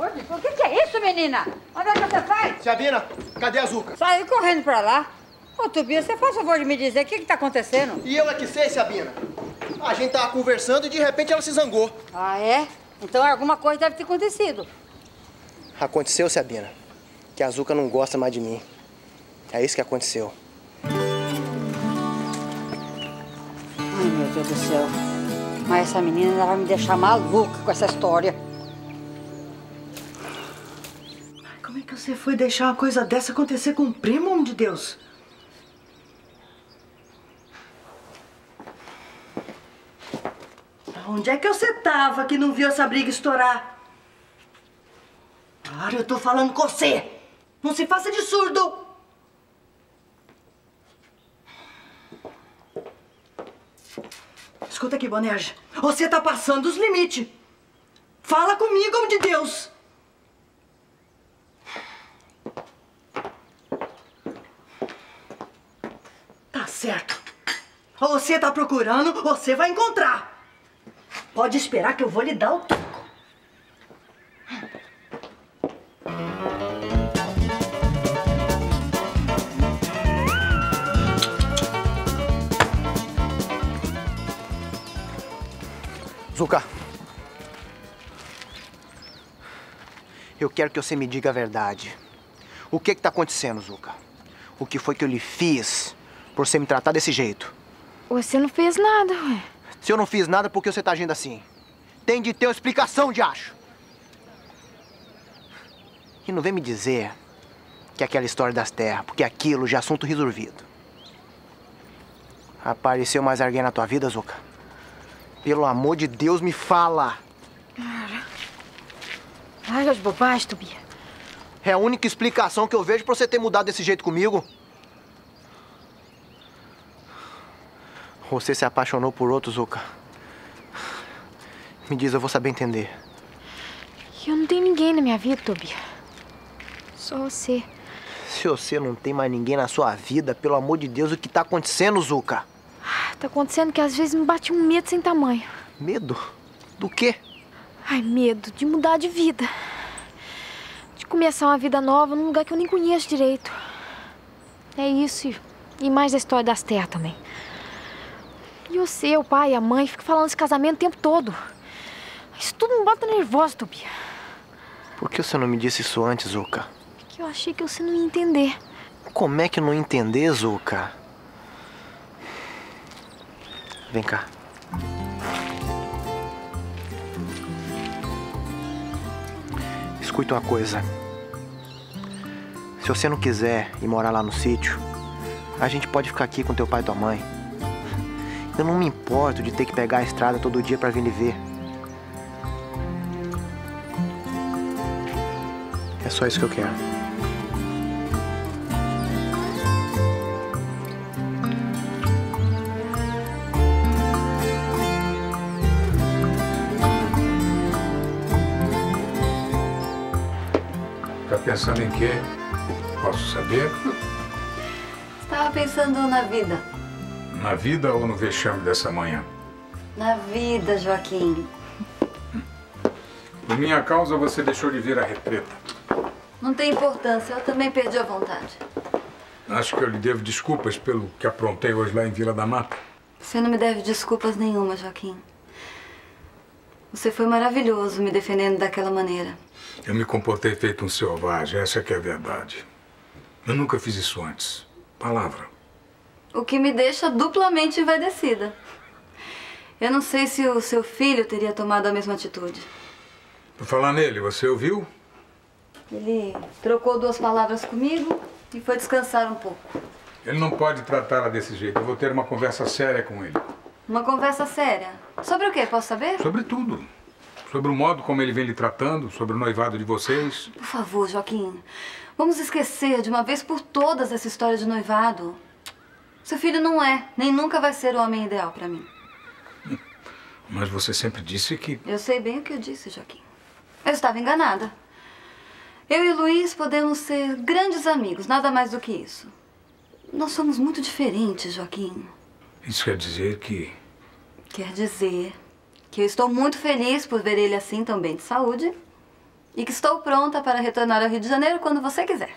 amor de Deus, o que, que é isso, menina? Onde é que você vai? Sabina, cadê a Zuca? Sai correndo pra lá. Ô, Tobias, você faz favor de me dizer o que, que tá acontecendo? E eu é que sei, Sabina. A gente tava conversando e de repente ela se zangou. Ah, é? Então alguma coisa deve ter acontecido. Aconteceu, Sabina, que a Zuca não gosta mais de mim. É isso que aconteceu. Ai, meu Deus do céu. Mas essa menina vai me deixar maluca com essa história. Você foi deixar uma coisa dessa acontecer com um primo, homem de Deus? Onde é que você tava que não viu essa briga estourar? Claro, eu tô falando com você. Não se faça de surdo. Escuta aqui, Bonerja. Você tá passando os limites. Fala comigo, homem de Deus. Certo. Você tá procurando, você vai encontrar. Pode esperar que eu vou lhe dar o toco. Zuca. Eu quero que você me diga a verdade. O que que tá acontecendo, Zuca? O que foi que eu lhe fiz por você me tratar desse jeito? Você não fez nada, ué. Se eu não fiz nada, por que você tá agindo assim? Tem de ter uma explicação, de acho. E não vem me dizer que é aquela história das terras, porque aquilo já é assunto resolvido. Apareceu mais alguém na tua vida, Zuca? Pelo amor de Deus, me fala! Larga de bobagem, Tobia. É a única explicação que eu vejo pra você ter mudado desse jeito comigo. Você se apaixonou por outro, Zuka. Me diz, eu vou saber entender. Eu não tenho ninguém na minha vida, Tobia. Só você. Se você não tem mais ninguém na sua vida, pelo amor de Deus, o que tá acontecendo, Zuka? Tá acontecendo que às vezes me bate um medo sem tamanho. Medo? Do quê? Ai, medo de mudar de vida. De começar uma vida nova num lugar que eu nem conheço direito. É isso e- e mais da história das terras também. E você, o pai, a mãe, ficam falando desse casamento o tempo todo. Isso tudo me bota nervosa, Tobia. Por que você não me disse isso antes, Zuka? Que eu achei que você não ia entender. Como é que não entender, Zuka? Vem cá. Escuta uma coisa. Se você não quiser ir morar lá no sítio, a gente pode ficar aqui com teu pai e tua mãe. Eu não me importo de ter que pegar a estrada todo dia pra vir lhe ver. É só isso que eu quero. Tá pensando em quê? Posso saber? Estava pensando na vida. Na vida ou no vexame dessa manhã? Na vida, Joaquim. Por minha causa, você deixou de vir à retreta. Não tem importância, eu também perdi a vontade. Acho que eu lhe devo desculpas pelo que aprontei hoje lá em Vila da Mata. Você não me deve desculpas nenhuma, Joaquim. Você foi maravilhoso me defendendo daquela maneira. Eu me comportei feito um selvagem, essa que é a verdade. Eu nunca fiz isso antes. Palavra. O que me deixa duplamente envaidecida. Eu não sei se o seu filho teria tomado a mesma atitude. Por falar nele, você ouviu? Ele trocou duas palavras comigo e foi descansar um pouco. Ele não pode tratá-la desse jeito. Eu vou ter uma conversa séria com ele. Uma conversa séria. Sobre o quê? Posso saber? Sobre tudo. Sobre o modo como ele vem lhe tratando, sobre o noivado de vocês. Por favor, Joaquim. Vamos esquecer de uma vez por todas essa história de noivado. Seu filho não é, nem nunca vai ser o homem ideal pra mim. Mas você sempre disse que. Eu sei bem o que eu disse, Joaquim. Eu estava enganada. Eu e Luiz podemos ser grandes amigos, nada mais do que isso. Nós somos muito diferentes, Joaquim. Isso quer dizer que. Quer dizer que eu estou muito feliz por ver ele assim tão bem de saúde E que estou pronta para retornar ao Rio de Janeiro quando você quiser.